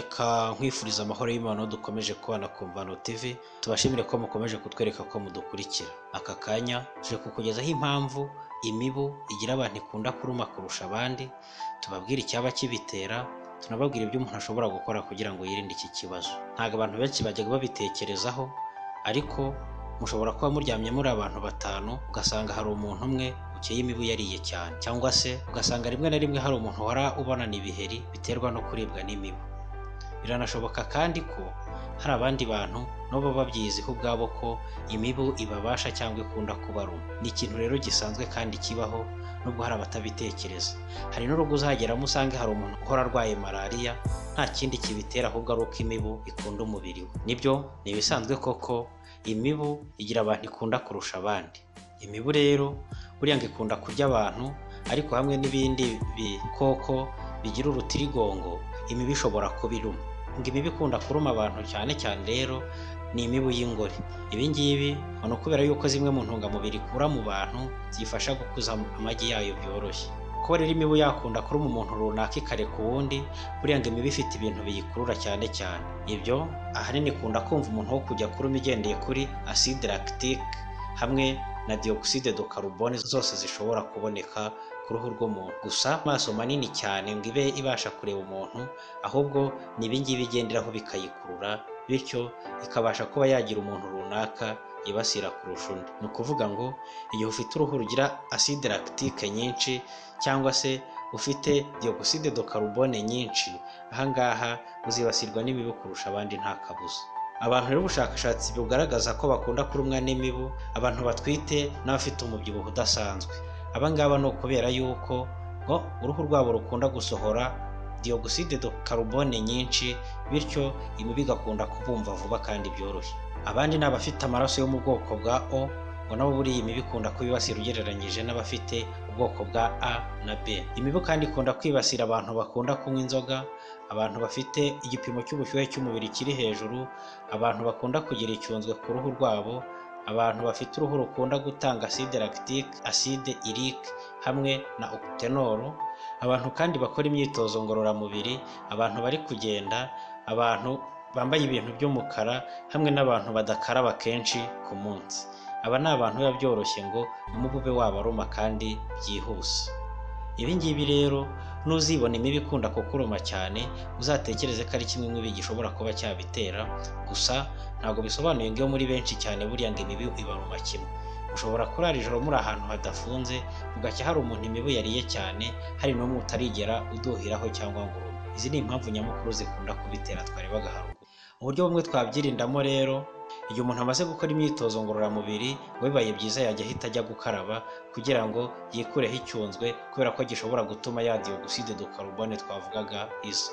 reka nkwifuriza amahoro y'Imana dukomeje kubana ku Mvano TV tubashimire ko mukomeje kutwereka ko mudukurikira. Aka kanya tuje kukugezaho impamvu imibu igira abantu ikunda kuruma kurusha abandi tubabwire icyaba kibitera tunababwira ibyo umuntu ashobora gukora kugira ngo yirinde iki kibazo. Ntabwo abantu benshi bajyaga babitekerezaho ariko mushobora kuba muryamye muri abantu batanu ugasanga hari umuntu umwe ukeye imibu yariye cyane. Cyangwa se ugasanga rimwe na rimwe hari umuntu uhora ubonana ibiheri biterwa no kuribwa n'imibu. Biranashoboka kandi ko hari abandi bantu nabo baba babyiziho ubwabo ko imibu ibabasha cyangwa ikunda kubaruma. Ni ikintu rero gisanzwe kandi kibaho nubwo hari abatabitekereza. Hari n'urugo uzageramo usange hari umuntu uhora arwaye malariya nta kindi kibitera ahubwo ari uko imibu ikunda umubiri we. Nibyo ni ibisanzwe koko imibu igira abantu ikunda kurusha abandi. Imibu rero buriya ngo ikunda kurya abantu ariko hamwe n'ibindi bikoko bigira urutirigongo imibu ishobora kubiruma ngo imibu ikunda kuruma abantu cyane cyane rero ni imibu y'ingore. Ibi ngibi ni ukubera yuko zimwe mu ntungamubiri ikura mu bantu zifasha gukuza amagi yayo byoroshye. Kuba rero imibu yakunda kuruma umuntu runaka ikareka uwundi buriya ngo imibu ifite ibintu biyikurura cyane cyane. Ibyo ahanini ikunda kumva umuntu wo kujya kuruma igendeye kuri acide lactique hamwe na dioxide de carbone zose zishobora kuboneka ku ruhu rw'umuntu. Gusa amaso manini cyane ngo ibe ibasha kureba umuntu ahubwo ni ibingibi igenderaho bikayikurura bityo ikabasha kuba yagira umuntu runaka yibasira kurusha undi. Ni ukuvuga ngo igihe ufite uruhu rugira acide lactique nyinshi cyangwa se ufite dioxide de carbone nyinshi ahangaha uzibasirwa n'imibu kurusha abandi nta kabuza. Abantu rero ubushakashatsi bugaragaza ko bakunda kurumwa n'imibu abantu batwite n'abafite umubyibuho udasanzwe. Abangaba ni ukubera yuko ngo uruhu rwabo rukunda gusohora dioxide de carbone nyinshi bityo imibu igakunda kubumva vuba kandi byoroshye. Abandi ni abafite amaraso yo mu bwoko bwa O ngo nabo buriya imibu ikunda kubibasira ugereranyije n'abafite ubwoko bwa A na B. Imibu kandi ikunda kwibasira abantu bakunda kunywa inzoga abantu bafite igipimo cy'ubushyuhe cy'umubiri kiri hejuru abantu bakunda kugira icyunzwe ku ruhu rwabo abantu bafite uruhu rukunda gutanga acide lactique acide urique hamwe na octenol. Abantu kandi bakora imyitozo ngororamubiri abantu bari kugenda abantu bambaye ibintu by'umukara hamwe n'abantu badakaraba kenshi ku munsi. Aba ni abantu biba byoroshye ngo umubu ube wabaruma kandi byihuse. Ibi ngibi rero nuzibona imibu ikunda kukuruma cyane uzatekereze ko ari kimwe nk'ibi gishobora kuba cyabitera. Gusa ntabwo bisobanuye ngo iyo muri benshi cyane buriya ngo imibu ibaruma kimwe ushobora kurara ijoro muri ahantu hadafunze bugacya hari umuntu imibu yariye cyane hari n'umwe utarigera uduhiraho cyangwa ngo izi ni impamvu nyamukuru zikunda kubitera twarebaga haruguru. Uburyo bumwe twabyirindamo rero igihe umuntu amaze gukora imyitozo ngororamubiri bibaye byiza yajya ahita ajya gukaraba kugira ngo yikureho icyunzwe kubera ko gishobora gutuma ya dioxide de carbone twavugaga iza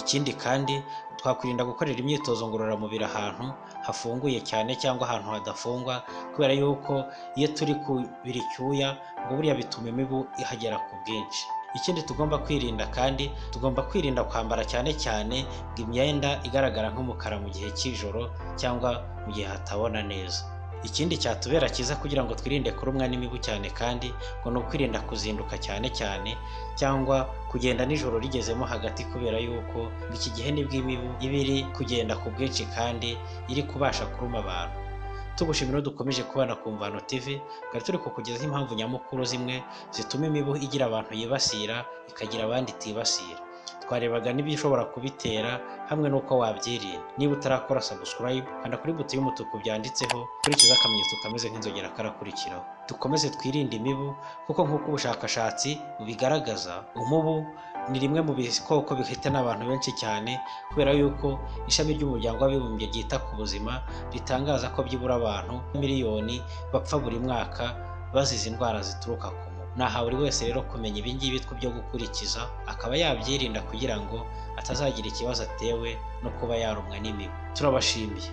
ikindi kandi twakwirinda gukorera imyitozo ngororamubiri ahantu hafunguye cyane cyangwa ahantu hadafungwa kubera yuko iyo turi kubira icyuya ngo buriya bituma imibu ihagera ku bwinshi. Ikindi tugomba kwirinda kandi tugomba kwirinda kwambara cyane cyane imyenda igaragara nk'umukara mu gihe cy'ijoro cyangwa mu gihe hatabona neza. Ikindi cyatubera cyiza kugira ngo twirinde kurumwa n'imibu cyane kandi ngo ni ukwirinda kuzinduka cyane cyane cyangwa kugenda nijoro rigezemo hagati kubera yuko iki gihe ni bwo imibu iba iri kugenda ku bwinshi kandi iri kubasha kuruma abantu. Tugushimira dukomeje kubana ku Mvano TV twari turi kukugezaho impamvu nyamukuru zimwe zituma imibu igira abantu yibasira ikagira abandi itibasira. Twarebaga n'ibishobora kubitera hamwe n'uko wabyirinda. Niba utarakora subscribe kanda kuri buto y'umutuku byanditseho kurikiza akamenyetso kameze nk'inzogera karakurikiraho. Dukomeze twirinde imibu kuko nk'uko ubushakashatsi bubigaragaza umubu ni rimwe mu bikoko bihitana abantu benshi cyane kubera yuko ishami ry'umuryango w'abibumbye ryita ku buzima ritangaza ko byibura abantu miliyoni bapfa buri mwaka bazize indwara zituruka ku naha buri wese rero kumenya ibingibi byo gukurikiza akaba yabyirinda kugira ngo atazagira ikibazo atewe no kuba yarumwa n'imibu. Turabashimiye